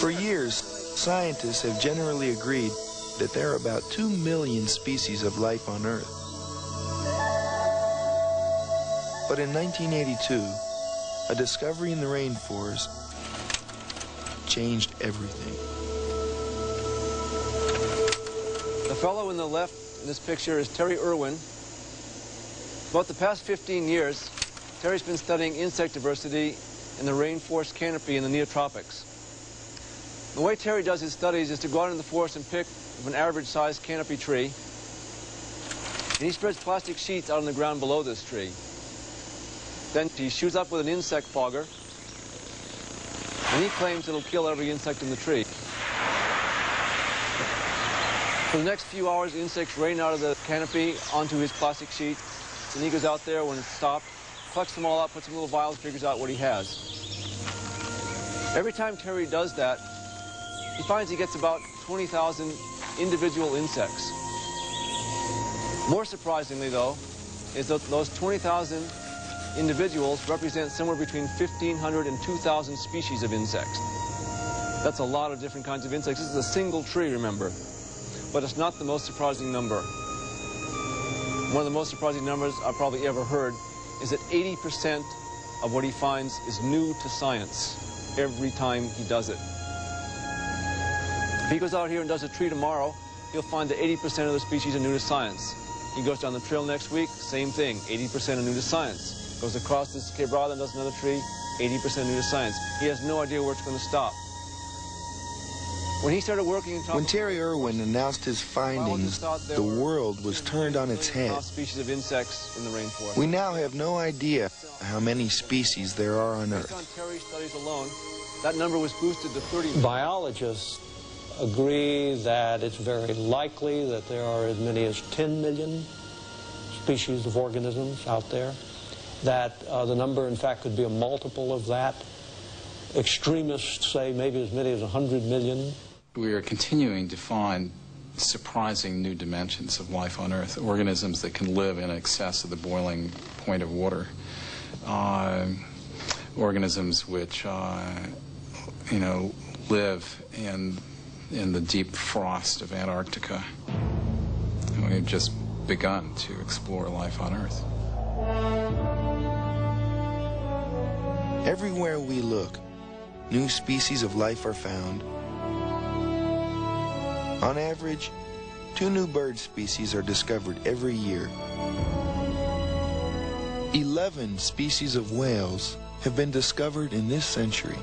For years, scientists have generally agreed that there are about 2 million species of life on Earth. But in 1982, a discovery in the rainforest changed everything. The fellow in the left in this picture is Terry Erwin. About the past 15 years, Terry's been studying insect diversity in the rainforest canopy in the neotropics. The way Terry does his studies is to go out in the forest and pick an average-sized canopy tree, and he spreads plastic sheets out on the ground below this tree. Then he shoots up with an insect fogger, and he claims it'll kill every insect in the tree. For the next few hours, insects rain out of the canopy onto his plastic sheet, and he goes out there when it's stopped, collects them all up, puts them in little vials, figures out what he has. Every time Terry does that, he finds he gets about 20,000 individual insects. More surprisingly, though, is that those 20,000 individuals represent somewhere between 1,500 and 2,000 species of insects. That's a lot of different kinds of insects. This is a single tree, remember. But it's not the most surprising number. One of the most surprising numbers I've probably ever heard is that 80% of what he finds is new to science every time he does it. If he goes out here and does a tree tomorrow, he'll find that 80% of the species are new to science. He goes down the trail next week, same thing, 80% are new to science. Goes across this quebrada and does another tree, 80% new to science. He has no idea where it's going to stop. When he started working When Terry Erwin announced his findings, the world was turned on its head. Species of insects in the rainforest. We now have no idea how many species there are on Earth. Based on Terry's studies alone, that number was boosted to 30. Biologists agree that it's very likely that there are as many as 10 million species of organisms out there, that uh, the number, in fact, could be a multiple of that. Extremists say maybe as many as 100 million. We are continuing to find surprising new dimensions of life on Earth, organisms that can live in excess of the boiling point of water, uh, organisms which, uh, you know, live in, in the deep frost of Antarctica. And we've just begun to explore life on Earth. Everywhere we look, new species of life are found. On average, two new bird species are discovered every year. Eleven species of whales have been discovered in this century.